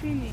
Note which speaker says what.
Speaker 1: Кувшини.